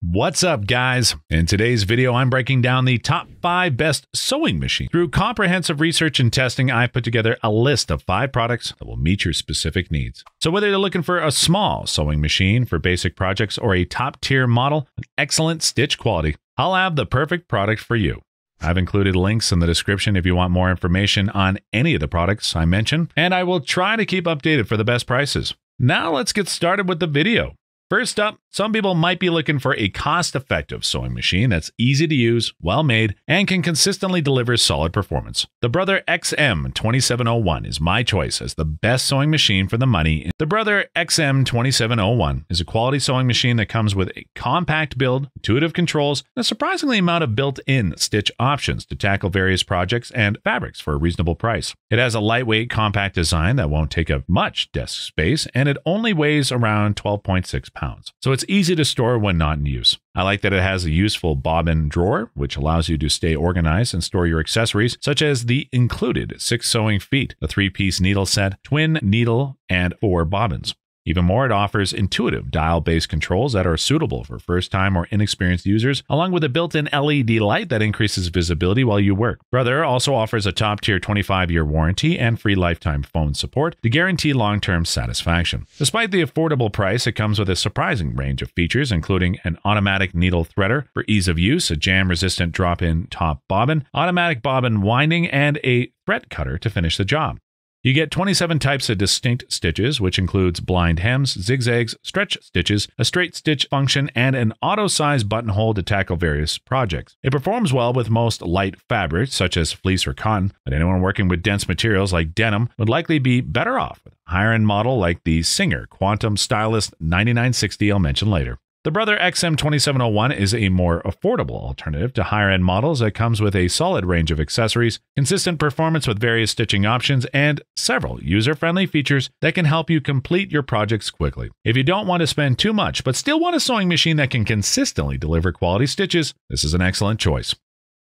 What's up, guys? In today's video, I'm breaking down the top five best sewing machines. Through comprehensive research and testing, I've put together a list of five products that will meet your specific needs. So, whether you're looking for a small sewing machine for basic projects or a top tier model, with excellent stitch quality, I'll have the perfect product for you. I've included links in the description if you want more information on any of the products I mention, and I will try to keep updated for the best prices. Now, let's get started with the video. First up, some people might be looking for a cost effective sewing machine that's easy to use, well made, and can consistently deliver solid performance. The Brother XM2701 is my choice as the best sewing machine for the money. The Brother XM2701 is a quality sewing machine that comes with a compact build, intuitive controls, and a surprisingly amount of built in stitch options to tackle various projects and fabrics for a reasonable price. It has a lightweight, compact design that won't take up much desk space, and it only weighs around 12.6 pounds, so it's easy to store when not in use. I like that it has a useful bobbin drawer, which allows you to stay organized and store your accessories, such as the included six sewing feet, a three piece needle set, twin needle, and four bobbins. Even more, it offers intuitive dial based controls that are suitable for first time or inexperienced users, along with a built in LED light that increases visibility while you work. Brother also offers a top tier 25 year warranty and free lifetime phone support to guarantee long term satisfaction. Despite the affordable price, it comes with a surprising range of features, including an automatic needle threader for ease of use, a jam resistant drop in top bobbin, automatic bobbin winding, and a thread cutter to finish the job. You get 27 types of distinct stitches, which includes blind hems, zigzags, stretch stitches, a straight stitch function, and an auto-size buttonhole to tackle various projects. It performs well with most light fabrics, such as fleece or cotton, but anyone working with dense materials like denim would likely be better off with a higher-end model like the Singer Quantum Stylist 9960 I'll mention later. The Brother XM2701 is a more affordable alternative to higher end models that comes with a solid range of accessories, consistent performance with various stitching options, and several user friendly features that can help you complete your projects quickly. If you don't want to spend too much but still want a sewing machine that can consistently deliver quality stitches, this is an excellent choice.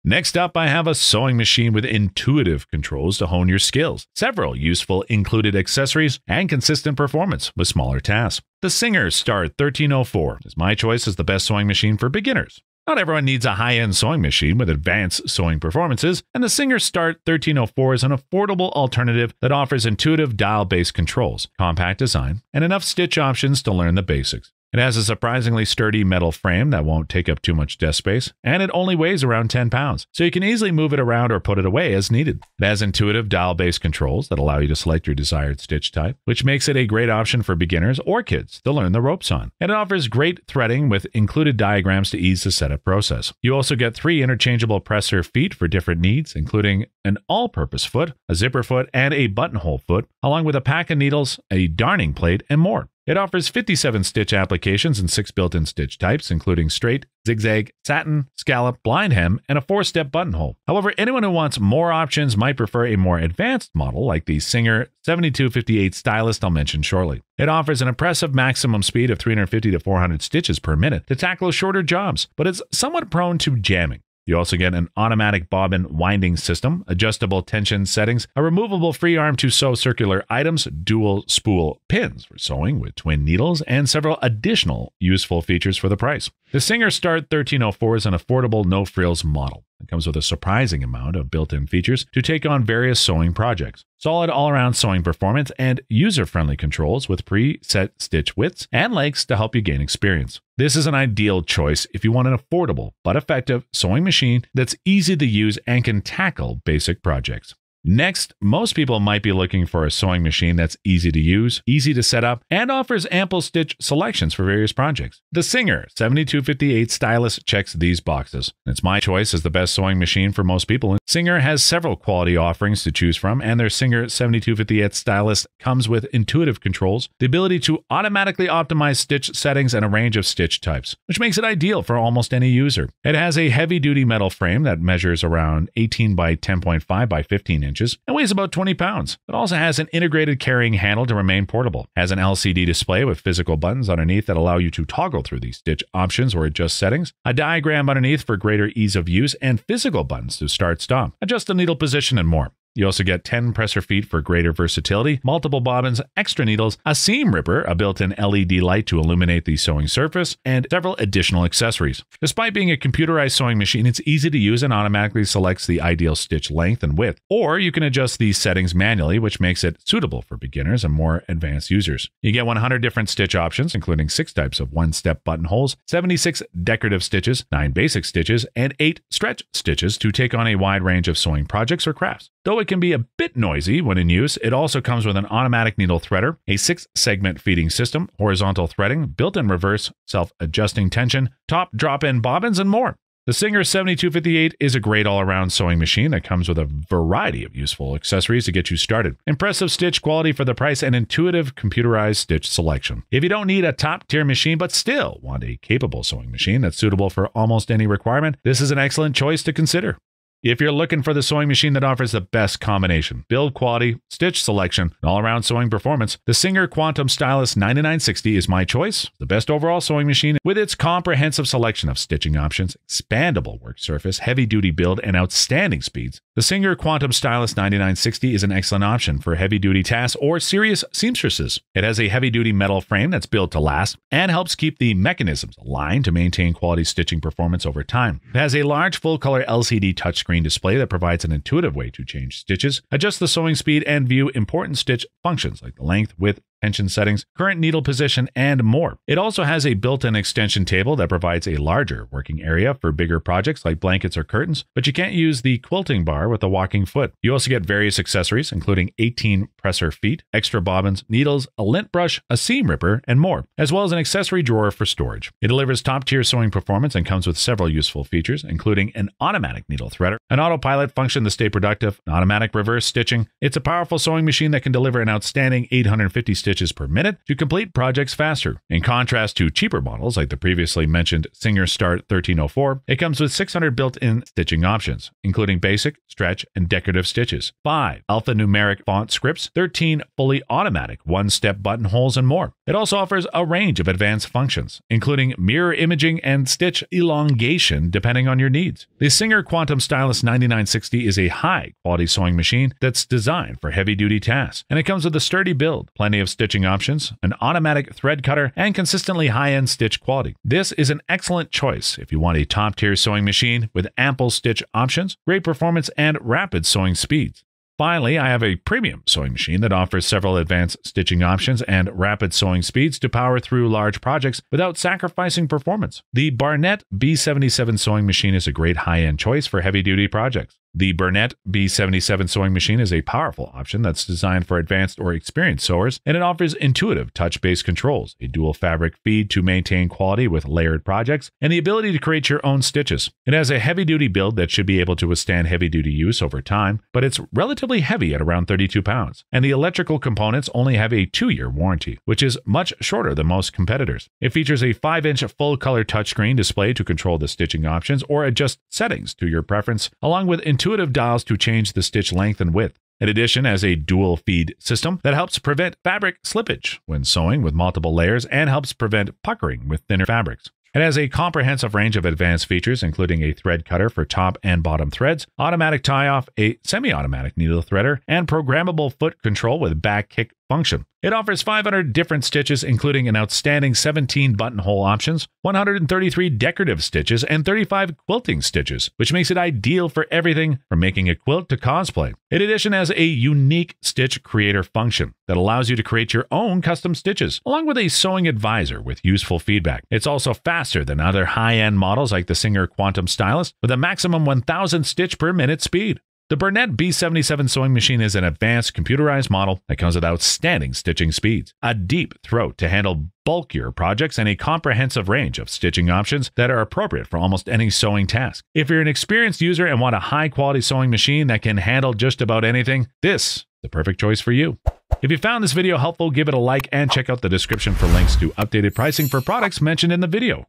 Next up, I have a sewing machine with intuitive controls to hone your skills, several useful included accessories, and consistent performance with smaller tasks. The Singer Start 1304 is my choice as the best sewing machine for beginners. Not everyone needs a high end sewing machine with advanced sewing performances, and the Singer Start 1304 is an affordable alternative that offers intuitive dial based controls, compact design, and enough stitch options to learn the basics. It has a surprisingly sturdy metal frame that won't take up too much desk space, and it only weighs around 10 pounds, so you can easily move it around or put it away as needed. It has intuitive dial based controls that allow you to select your desired stitch type, which makes it a great option for beginners or kids to learn the ropes on. And it offers great threading with included diagrams to ease the setup process. You also get three interchangeable presser feet for different needs, including an all purpose foot, a zipper foot, and a buttonhole foot, along with a pack of needles, a darning plate, and more. It offers 57 stitch applications and six built in stitch types, including straight, zigzag, satin, scallop, blind hem, and a four step buttonhole. However, anyone who wants more options might prefer a more advanced model like the Singer 7258 Stylist I'll mention shortly. It offers an impressive maximum speed of 350 to 400 stitches per minute to tackle shorter jobs, but it's somewhat prone to jamming. You also get an automatic bobbin winding system, adjustable tension settings, a removable free arm to sew circular items, dual spool pins for sewing with twin needles, and several additional useful features for the price. The Singer Start 1304 is an affordable no frills model. It comes with a surprising amount of built in features to take on various sewing projects. Solid all around sewing performance and user friendly controls with preset stitch widths and lengths to help you gain experience. This is an ideal choice if you want an affordable but effective sewing machine that's easy to use and can tackle basic projects. Next, most people might be looking for a sewing machine that's easy to use, easy to set up, and offers ample stitch selections for various projects. The Singer 7258 Stylist checks these boxes. It's my choice as the best sewing machine for most people. Singer has several quality offerings to choose from, and their Singer 7258 Stylist comes with intuitive controls, the ability to automatically optimize stitch settings, and a range of stitch types, which makes it ideal for almost any user. It has a heavy duty metal frame that measures around 18 by 10.5 by 15 inches inches and weighs about 20 pounds. It also has an integrated carrying handle to remain portable. Has an LCD display with physical buttons underneath that allow you to toggle through these stitch options or adjust settings. A diagram underneath for greater ease of use and physical buttons to start stop, adjust the needle position and more. You also get 10 presser feet for greater versatility, multiple bobbins, extra needles, a seam ripper, a built-in LED light to illuminate the sewing surface, and several additional accessories. Despite being a computerized sewing machine, it's easy to use and automatically selects the ideal stitch length and width. Or you can adjust these settings manually, which makes it suitable for beginners and more advanced users. You get 100 different stitch options, including six types of one-step buttonholes, 76 decorative stitches, 9 basic stitches, and 8 stretch stitches to take on a wide range of sewing projects or crafts. Though it can be a bit noisy when in use, it also comes with an automatic needle threader, a six segment feeding system, horizontal threading, built in reverse, self adjusting tension, top drop in bobbins, and more. The Singer 7258 is a great all around sewing machine that comes with a variety of useful accessories to get you started. Impressive stitch quality for the price and intuitive computerized stitch selection. If you don't need a top tier machine but still want a capable sewing machine that's suitable for almost any requirement, this is an excellent choice to consider. If you're looking for the sewing machine that offers the best combination, build quality, stitch selection, and all around sewing performance, the Singer Quantum Stylist 9960 is my choice. The best overall sewing machine with its comprehensive selection of stitching options, expandable work surface, heavy duty build, and outstanding speeds. The Singer Quantum Stylist 9960 is an excellent option for heavy duty tasks or serious seamstresses. It has a heavy duty metal frame that's built to last and helps keep the mechanisms aligned to maintain quality stitching performance over time. It has a large full color LCD touchscreen display that provides an intuitive way to change stitches, adjust the sewing speed, and view important stitch functions like the length, width, tension settings, current needle position, and more. It also has a built-in extension table that provides a larger working area for bigger projects like blankets or curtains, but you can't use the quilting bar with a walking foot. You also get various accessories, including 18 presser feet, extra bobbins, needles, a lint brush, a seam ripper, and more, as well as an accessory drawer for storage. It delivers top-tier sewing performance and comes with several useful features, including an automatic needle threader, an autopilot function to stay productive, an automatic reverse stitching. It's a powerful sewing machine that can deliver an outstanding 850 stitches stitches per minute to complete projects faster. In contrast to cheaper models like the previously mentioned Singer Start 1304, it comes with 600 built-in stitching options, including basic, stretch, and decorative stitches, 5 alphanumeric font scripts, 13 fully automatic one-step buttonholes, and more. It also offers a range of advanced functions, including mirror imaging and stitch elongation depending on your needs. The Singer Quantum Stylist 9960 is a high-quality sewing machine that's designed for heavy-duty tasks, and it comes with a sturdy build, plenty of stitching options, an automatic thread cutter, and consistently high-end stitch quality. This is an excellent choice if you want a top-tier sewing machine with ample stitch options, great performance, and rapid sewing speeds. Finally, I have a premium sewing machine that offers several advanced stitching options and rapid sewing speeds to power through large projects without sacrificing performance. The Bernette B77 sewing machine is a great high end choice for heavy duty projects. The Bernette B77 sewing machine is a powerful option that's designed for advanced or experienced sewers, and it offers intuitive touch based controls, a dual fabric feed to maintain quality with layered projects, and the ability to create your own stitches. It has a heavy duty build that should be able to withstand heavy duty use over time, but it's relatively heavy at around 32 pounds, and the electrical components only have a two year warranty, which is much shorter than most competitors. It features a 5 inch full color touchscreen display to control the stitching options or adjust settings to your preference, along with intuitive intuitive dials to change the stitch length and width. In addition, has a dual feed system that helps prevent fabric slippage when sewing with multiple layers and helps prevent puckering with thinner fabrics. It has a comprehensive range of advanced features, including a thread cutter for top and bottom threads, automatic tie off, a semi automatic needle threader, and programmable foot control with back kick function. It offers 500 different stitches, including an outstanding 17 buttonhole options, 133 decorative stitches, and 35 quilting stitches, which makes it ideal for everything from making a quilt to cosplay. In addition, has a unique stitch creator function that allows you to create your own custom stitches, along with a sewing advisor with useful feedback. It's also faster than other high-end models like the Singer Quantum Stylist, with a maximum 1000 stitch per minute speed. The Bernette B77 sewing machine is an advanced computerized model that comes with outstanding stitching speeds, a deep throat to handle bulkier projects, and a comprehensive range of stitching options that are appropriate for almost any sewing task. If you're an experienced user and want a high quality sewing machine that can handle just about anything, this is the perfect choice for you. If you found this video helpful, give it a like and check out the description for links to updated pricing for products mentioned in the video.